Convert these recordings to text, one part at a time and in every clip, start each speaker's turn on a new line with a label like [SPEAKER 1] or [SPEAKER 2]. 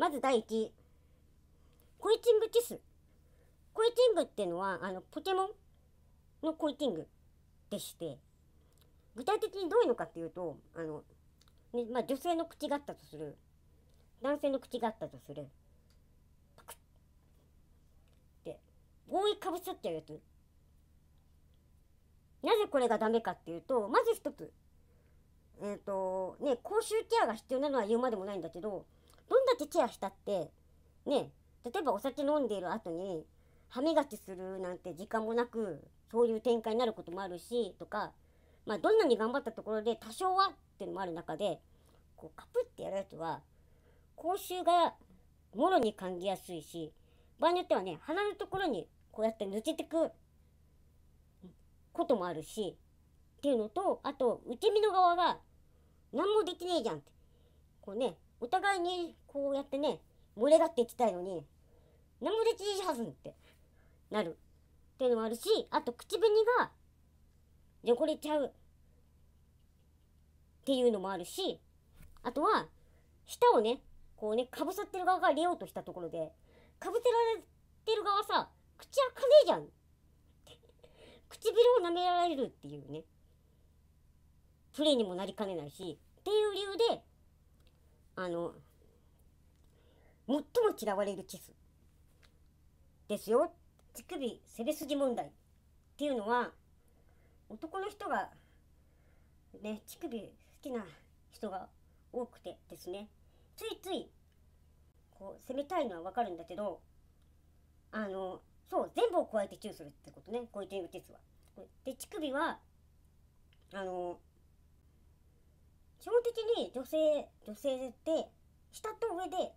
[SPEAKER 1] まず第一コイチングキス。コイチングっていうのはあのポケモンのコイチングでして具体的にどういうのかっていうとあの、ねまあ、女性の口があったとする男性の口があったとするパクッって覆いかぶさっちゃうやつ。なぜこれがダメかっていうとまず一つえっ、とね口臭ケアが必要なのは言うまでもないんだけどどんだけケアしたってね例えばお酒飲んでいる後に歯磨きするなんて時間もなくそういう展開になることもあるしとかまあどんなに頑張ったところで多少はっていうのもある中でこうカプってやるやつは口臭がもろに感じやすいし場合によってはね鼻のところにこうやって抜けてくこともあるしっていうのとあと受け身の側が何もできねえじゃんって。こうねお互いにこうやってね盛り上がっていきたいのに何もできねえはずんってなる。っていうのもあるしあと口紅が汚れちゃう。っていうのもあるしあとは舌をねこうねかぶさってる側が入れようとしたところでかぶせられてる側さ口開かねえじゃん。唇を舐められるっていうね。プレイにもなりかねないしっていう理由であの最も嫌われるキスですよ。乳首背べ筋問題っていうのは男の人がね乳首好きな人が多くてですね。ついついこう攻めたいのはわかるんだけどあのそう全部を加えてチューするってことね。コイティングキスは。で乳首はあの基本的に女性女性って下と上で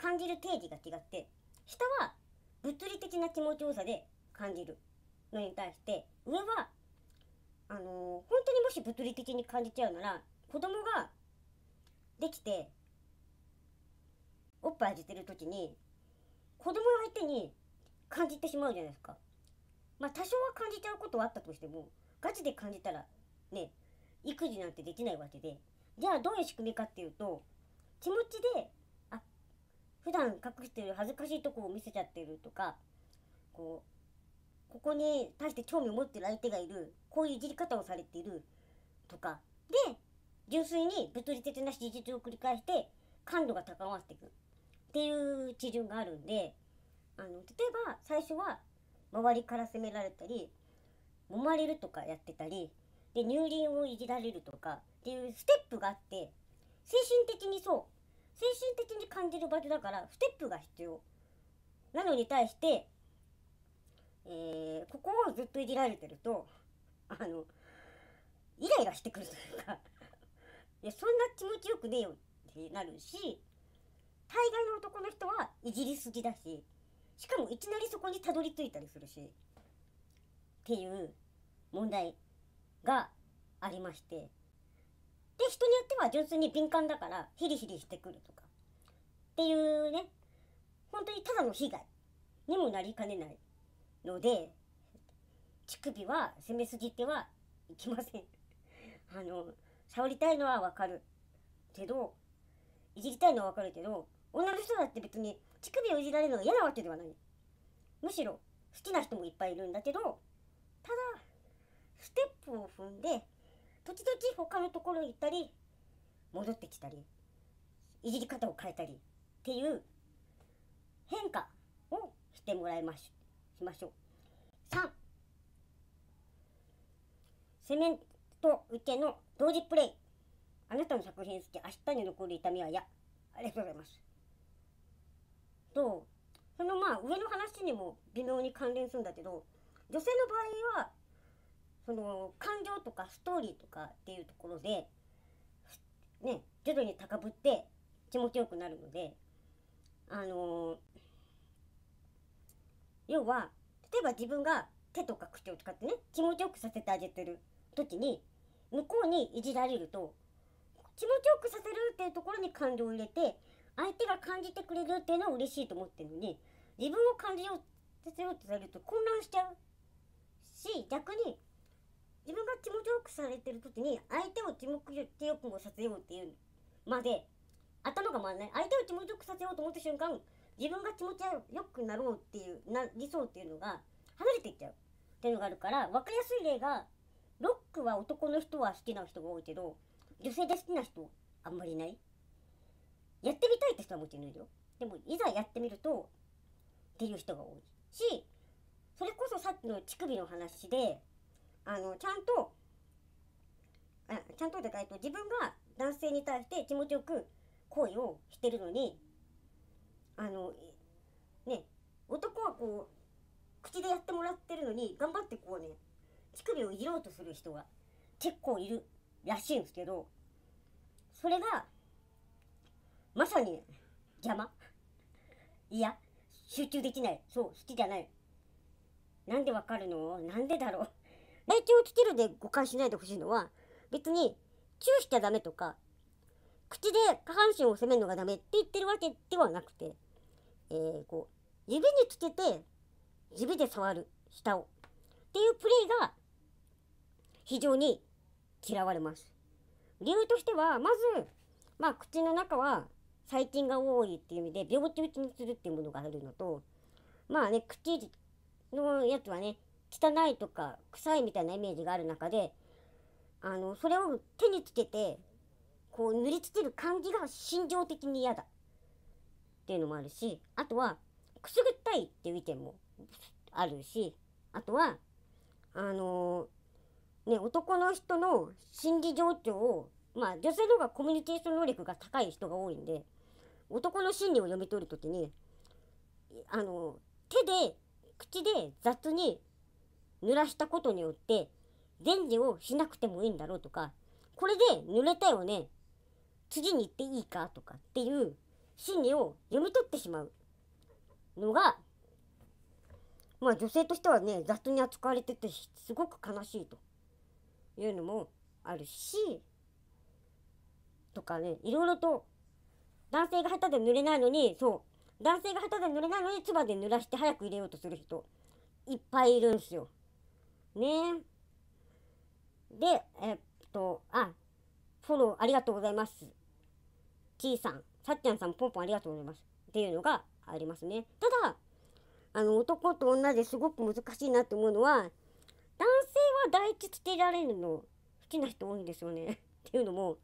[SPEAKER 1] 感じる定義が違って下は物理的な気持ちよさで感じるのに対して上はあのー本当にもし物理的に感じちゃうなら子供ができておっぱいあげてる時に子供相手に感じてしまうじゃないですか。まあ多少は感じちゃうことはあったとしてもガチで感じたらね育児なんてできないわけでじゃあどういう仕組みかっていうと気持ちで普段隠してる恥ずかしいとこを見せちゃってるとかこうここに対して興味を持ってる相手がいるこういういじり方をされているとか。で純粋に物理的な事実を繰り返して感度が高まっていくっていう基準があるんであの例えば最初は周りから責められたり揉まれるとかやってたりで乳輪をいじられるとかっていうステップがあって精神的にそう精神的に感じる場所だからステップが必要。なのに対して、えーここをずっといじられてるとあのイライラしてくるというか いやそんな気持ちよくねえよってなるし大概の男の人はいじりすぎだししかもいきなりそこにたどり着いたりするしっていう問題がありまして。で人によっては純粋に敏感だからヒリヒリしてくるとか。っていうね。本当にただの被害にもなりかねないので乳首は攻めすぎてはいきません。あの触りたいのはわかるけどいじりたいのはわかるけど女の人だって別に乳首をいじられるのが嫌なわけではない。むしろ好きな人もいっぱいいるんだけどただステップを踏んで時々他のところに行ったり戻ってきたりいじり方を変えたりっていう変化をしてもらいまししましょう。3セメント受けの同時プレイ。あなたの作品好き明日に残る痛みは嫌。ありがとうございます。とそのまあ上の話にも微妙に関連するんだけど女性の場合はその感情とかストーリーとかっていうところでね徐々に高ぶって気持ちよくなるのであの要は例えば自分が手とか口を使ってね気持ちよくさせてあげてる時に向こうにいじられると気持ちよくさせるっていうところに感情を入れて相手が感じてくれるっていうのは嬉しいと思ってるのに自分を感じようさせようとされると混乱しちゃうし逆に自分が気持ちよくされてる時に相手を気持ちよくもさせようっていうまで頭が回らない。相手を気持ちよくさせようと思った瞬間自分が気持ちよくなろうっていうな理想っていうのが離れていっちゃう。っていうのがあるから分かりやすい例がロックは男の人は好きな人が多いけど女性で好きな人あんまりいない。やってみたいって人はもちろんいるよ。でもいざやってみるとっていう人が多いしそれこそさっきの乳首の話であのちゃんとあちゃんとでかいと自分が男性に対して気持ちよく行為をしてるのにあのね男はこう口でやってもらってるのに頑張ってこうね乳首をいじろうとする人が結構いるらしいんですけどそれがまさに邪魔？いや集中できない。そう好きじゃない。なんでわかるの？なんでだろう？内調をつけるで誤解しないでほしいのは別にチューしちゃダメとか口で下半身を責めるのがダメって言ってるわけではなくて、えー、こう指につけて指で触る下をっていうプレイが非常に嫌われます。理由としてはまずまあ口の中は細菌が多いっていう意味で病気打ちにするっていうものがあるのとまあね口のやつはね汚いとか臭いみたいなイメージがある中であのそれを手につけてこう塗りつける感じが心情的に嫌だ。っていうのもあるしあとはくすぐったいっていう意見もあるしあとはあのー、ね男の人の心理状況をまあ女性の方がコミュニケーション能力が高い人が多いんで男の心理を読み取る時にあの手で口で雑に濡らしたことによって前事をしなくてもいいんだろうとかこれで濡れたよね次に行っていいかとかっていう心理を読み取ってしまうのがまあ女性としてはね雑に扱われててすごく悲しいというのもあるしとかねいろいろと男性が下手で濡れないのにそう男性が下手で濡れないのに唾で濡らして早く入れようとする人いっぱいいるんですよ。ねでえっとあフォローありがとうございます。T さん、さっちゃんさん、ポンポンありがとうございます。っていうのがありますね。ただ、あの、男と女ですごく難しいなって思うのは、男性は第一つけられるの好きな人多いんですよね。っていうのも、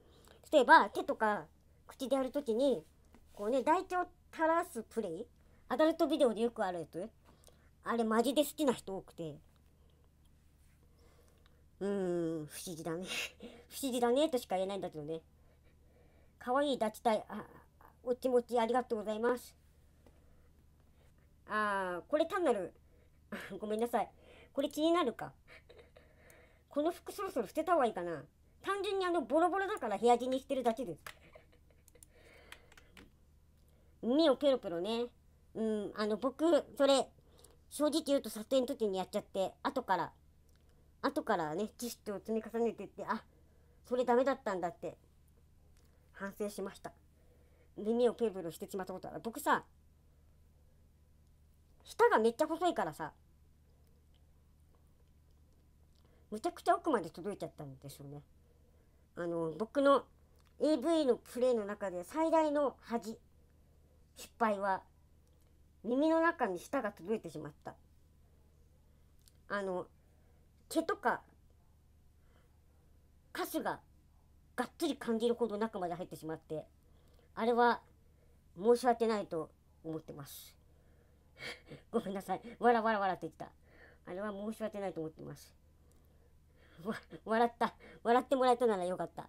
[SPEAKER 1] 例えば手とか口でやるときに、こうね、大腸を垂らすプレイアダルトビデオでよくあるやつあれマジで好きな人多くて。うーん、不思議だね。不思議だねとしか言えないんだけどね。可愛い抱きたい。あ、お気持ちありがとうございます。あー、これ単なる、ごめんなさい。これ気になるか。この服そろそろ捨てた方がいいかな。単純にあの、ボロボロだから部屋着にしてるだけです。耳をペロペロね。うん、あの、僕、それ、正直言うと撮影の時にやっちゃって、後から、後からね、知識を積み重ねていって、あ、それダメだったんだって反省しました。耳をペロペロしてしまったことは僕さ舌がめっちゃ細いからさむちゃくちゃ奥まで届いちゃったんですよね。あの僕の AV のプレイの中で最大の恥失敗は耳の中に舌が届いてしまった。あの毛とかカスががっつり感じるほど中まで入ってしまってあれは申し訳ないと思ってます。ごめんなさい。わらわらわらって言った。あれは申し訳ないと思ってます。笑った。笑ってもらえたならよかった。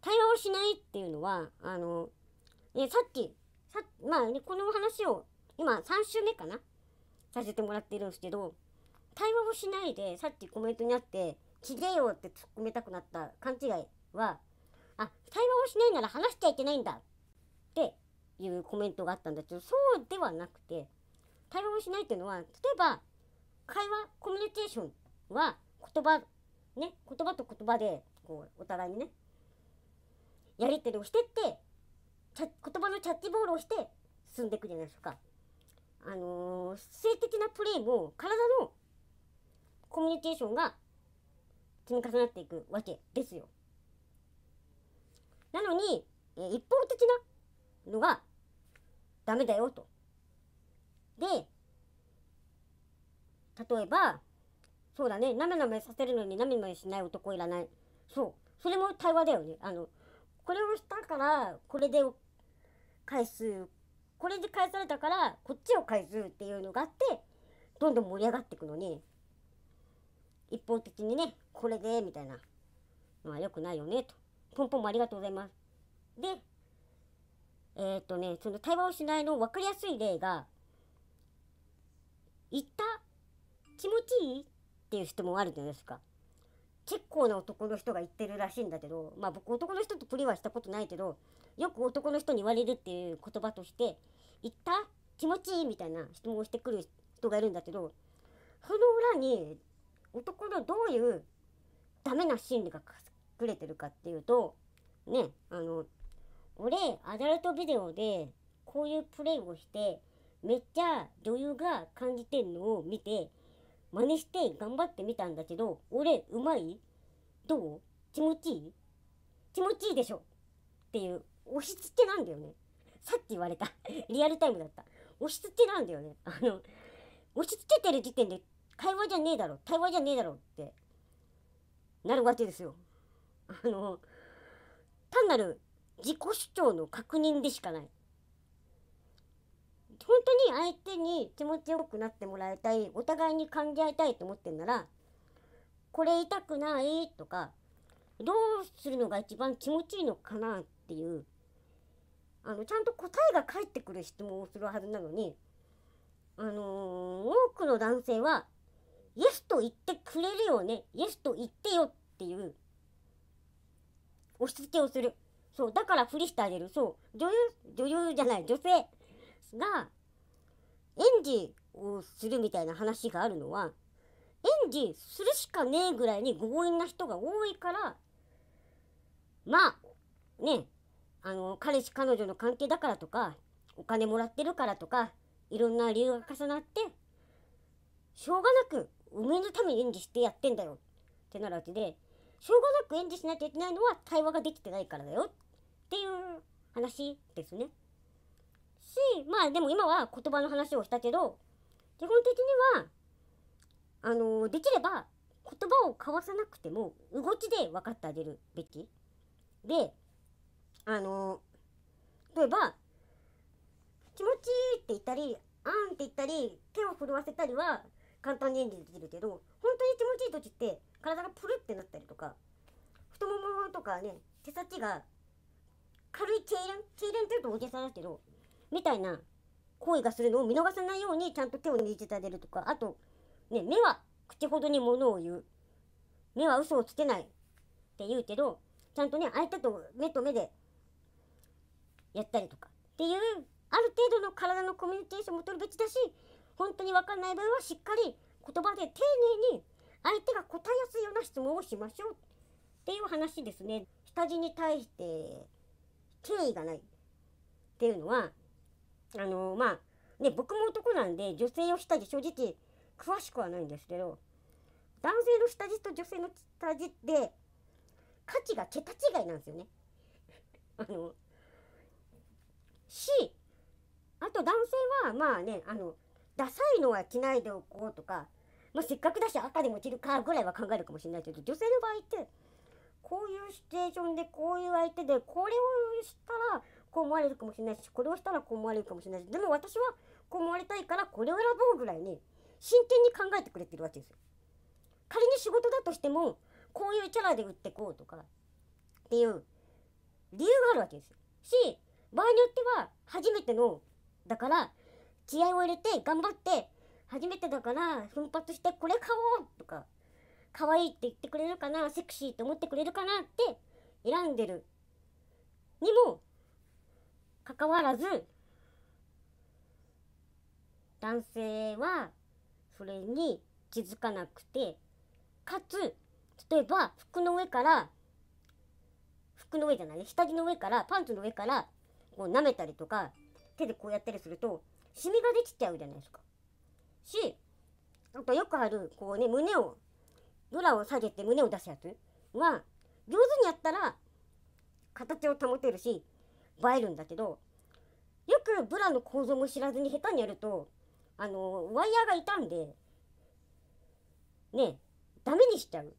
[SPEAKER 1] 対話をしないっていうのはあの、ね、さっきさまあねこの話を今3週目かな？させてもらってるんですけど対話をしないでさっきコメントにあって「ちげえよ」って突っ込めたくなった勘違いは、あ、対話をしないなら話しちゃいけないんだっていうコメントがあったんだけど、そうではなくて、対話をしないっていうのは、例えば、会話、コミュニケーションは言葉、ね、言葉と言葉で、こう、お互いにね、やり取りをしてって、言葉のキャッチボールをして進んでいくじゃないですか。あのー、性的なプレイも体のコミュニケーションが積み重なっていくわけですよ。なのにえ一方的なのがダメだよと。で例えばそうだねなめなめさせるのになめなめしない男いらない。そう。それも対話だよね。あのこれをしたからこれで返す。これで返されたからこっちを返すっていうのがあってどんどん盛り上がっていくのに。一方的にねこれでみたいな。のは良くないよねと。ポンポンもありがとうございます。でえーっとねその対話をしないの分かりやすい例が言った気持ちいいっていう質問あるじゃないですか。結構な男の人が言ってるらしいんだけどまあ僕男の人とプリはしたことないけどよく男の人に言われるっていう言葉として「言った気持ちいい?」みたいな質問をしてくる人がいるんだけどその裏に男のどういうダメな心理が隠れてるかっていうとねあの俺アダルトビデオでこういうプレイをしてめっちゃ女優が感じてんのを見て真似して頑張ってみたんだけど俺うまい？どう？気持ちいい？気持ちいいでしょ？っていう押し付けなんだよね。さっき言われた。リアルタイムだった。押し付けなんだよね。あの押し付けてる時点で会話じゃねえだろ対話じゃねえだろって。なるわけですよ。あの単なる自己主張の確認でしかない。本当に相手に気持ちよくなってもらいたいお互いに感じ合いたいと思ってんならこれ痛くないとかどうするのが一番気持ちいいのかなっていうあのちゃんと答えが返ってくる質問をするはずなのにあのー多くの男性はイエスと言ってくれるよね。イエスと言ってよっていう。押し付けをする。そうだからふりしてあげる。そう。女優女優じゃない。女性が演技をするみたいな話があるのは演技するしかねえぐらいに強引な人が多いからまあねあの彼氏彼女の関係だからとかお金もらってるからとかいろんな理由が重なってしょうがなく梅のために演技してやってんだよ。ってなるわけでしょうがなく演技しなきゃいけないのは対話ができてないからだよ。っていう話ですね。しまあでも今は言葉の話をしたけど基本的にはあのできれば言葉を交わさなくても動きで分かってあげるべき。であの例えば気持ちいいって言ったりあんって言ったり手を震わせたりは簡単に演技できるけど本当に気持ちいい時って体がプルってなったりとか太ももとかね手先が軽い痙攣？痙攣っていうと大げさだけどみたいな行為がするのを見逃さないようにちゃんと手を握ってあげるとかあとね目は口ほどに物を言う。目は嘘をつけないって言うけどちゃんとね相手と目と目でやったりとかっていうある程度の体のコミュニケーションも取るべきだし本当に分かんない場合はしっかり言葉で丁寧に相手が答えやすいような質問をしましょうっていう話ですね。下地に対して敬意がないっていうのはあのまあね僕も男なんで女性を下着正直詳しくはないんですけど男性の下着と女性の下着って価値が桁違いなんですよね。あのしあと男性はまあねあのダサいのは着ないでおこうとか、まあ、せっかくだし赤でも着るかぐらいは考えるかもしれないけど女性の場合ってこういうシチュエーションでこういう相手でこれをしたらこう思われるかもしれないしこれをしたらこう思われるかもしれないしでも私はこう思われたいからこれを選ぼうぐらいに真剣に考えてくれてるわけですよ。仮に仕事だとしてもこういうキャラで売ってこうとかっていう理由があるわけですよ。し場合によっては初めてのだから気合を入れて頑張って初めてだから奮発してこれ買おうとか可愛いって言ってくれるかなセクシーって思ってくれるかなって選んでる。にもかかわらず男性はそれに気づかなくてかつ例えば服の上から服の上じゃないね下着の上からパンツの上からこう舐めたりとか手でこうやったりするとシミができちゃうじゃないですか。しあとよくあるこうね胸をブラを下げて胸を出すやつは上手にやったら形を保てるし映えるんだけどよくブラの構造も知らずに下手にやるとあのワイヤーが傷んでねダメにしちゃう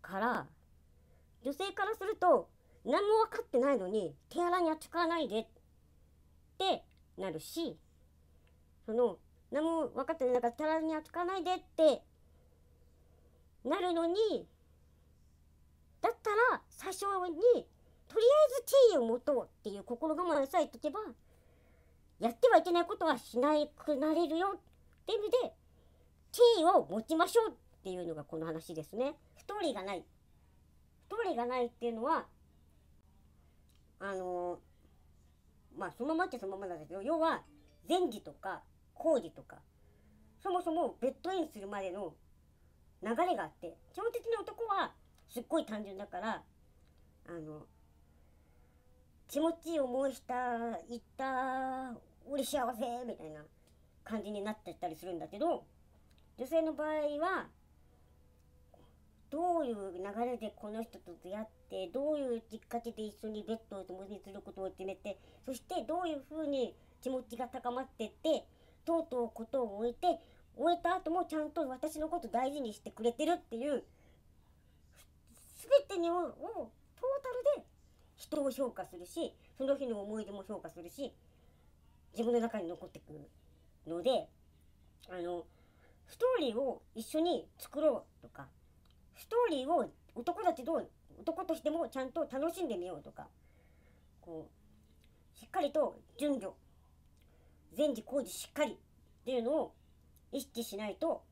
[SPEAKER 1] から女性からすると何も分かってないのに手荒に扱わないでってなるしその何も分かってないから手荒に扱わないでってなるのにだったら最初にとりあえず地位を持とうっていう心構えさえとけばやってはいけないことはしなくなれるよっていう意味で地位を持ちましょうっていうのがこの話ですね。ストーリーがない。ストーリーがないっていうのはあのまあそのままってそのままなんだけど要は前時とか後時とかそもそもベッドインするまでの流れがあって基本的に男はすっごい単純だからあの気持ちいい思いした行った俺幸せみたいな感じになってったりするんだけど女性の場合はどういう流れでこの人と出会ってどういうきっかけで一緒にベッドを共にすることを決めてそしてどういうふうに気持ちが高まってってとうとうことを終えて終えた後もちゃんと私のこと大事にしてくれてるっていう全てにをトータルで人を評価するしその日の思い出も評価するし自分の中に残ってくるのであのストーリーを一緒に作ろうとかストーリーを男たちと男としてもちゃんと楽しんでみようとかこうしっかりと順序前時後時しっかりっていうのを意識しないと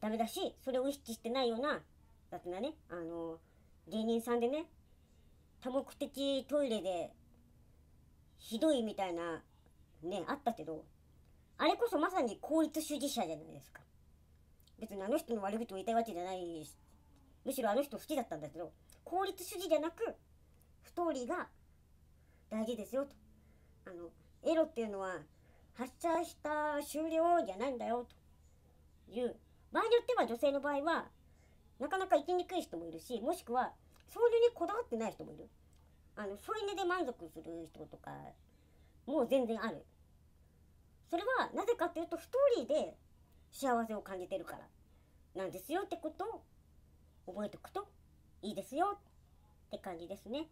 [SPEAKER 1] ダメだしそれを意識してないような雑なねあの芸人さんでね多目的トイレでひどいみたいなねあったけどあれこそまさに効率主義者じゃないですか。別にあの人の悪口を言いたいわけじゃないむしろあの人好きだったんだけど効率主義じゃなくストーリーが大事ですよと。あのエロっていうのは発射した終了じゃないんだよという。場合によっては女性の場合はなかなか生きにくい人もいるしもしくはそういうにこだわってない人もいる。あの添い寝で満足する人とかもう全然ある。それはなぜかというとストーリーで幸せを感じてるからなんですよってことを覚えておくといいですよって感じですね。